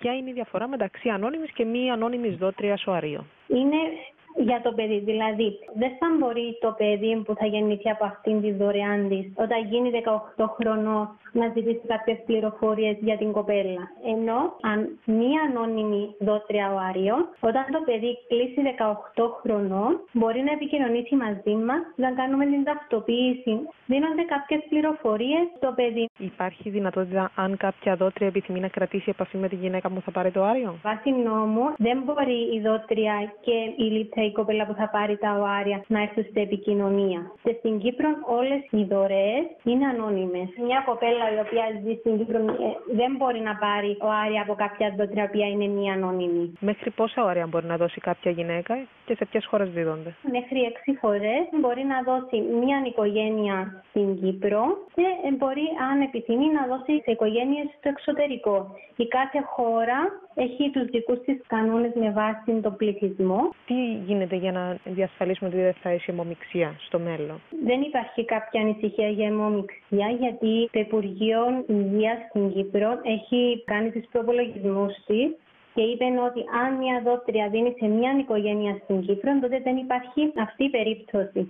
Ποια είναι η διαφορά μεταξύ ανώνυμης και μη ανώνυμης δότριας οαρίων; Είναι για το παιδί. Δηλαδή, δεν θα μπορεί το παιδί που θα γεννηθεί από αυτήν τη δωρεάν της, όταν γίνει 18 χρονών, να ζητήσει κάποιες πληροφορίες για την κοπέλα. Ενώ αν μία ανώνυμη δότρια οαρίων, όταν το παιδί κλείσει 18 χρονών, μπορεί να επικοινωνήσει μαζί μας, να κάνουμε την ταυτοποίηση. Δίνονται κάποιες πληροφορίες στο παιδί. Υπάρχει δυνατότητα, αν κάποια δότρια επιθυμεί να κρατήσει επαφή με τη γυναίκα που θα πάρει το άριο. Βάσει νόμου, δεν μπορεί η δότρια και η λίτσα η κοπέλα που θα πάρει τα οάρια να έρθουν σε επικοινωνία. Και στην Κύπρο όλες οι δωρεές είναι ανώνυμες. Μια κοπέλα η οποία ζει στην Κύπρο ε, δεν μπορεί να πάρει οάρια από κάποια δότρια οποία είναι μία ανώνυμη. Μέχρι πόσα όρια μπορεί να δώσει κάποια γυναίκα και σε ποιες χώρες δίδονται; Μέχρι έξι φορές μπορεί να δώσει μία οικογένεια στην Κύπρο και μπορεί, αν επιθυμεί, να δώσει σε οικογένειες στο εξωτερικό. Η κάθε χώρα έχει τους δικούς της κανόνες με βάση τον πληθυσμό. Τι γίνεται για να διασφαλίσουμε ότι δεν θα έχει αιμομηξία στο μέλλον; Δεν υπάρχει κάποια ανησυχία για αιμομηξία γιατί το Υπουργείο Υγείας στην Κύπρο έχει κάνει τους προπολογισμούς της και είπε ότι αν μια δόκτρια δίνει σε μια οικογένεια στην Κύπρο, τότε δεν υπάρχει αυτή η περίπτωση.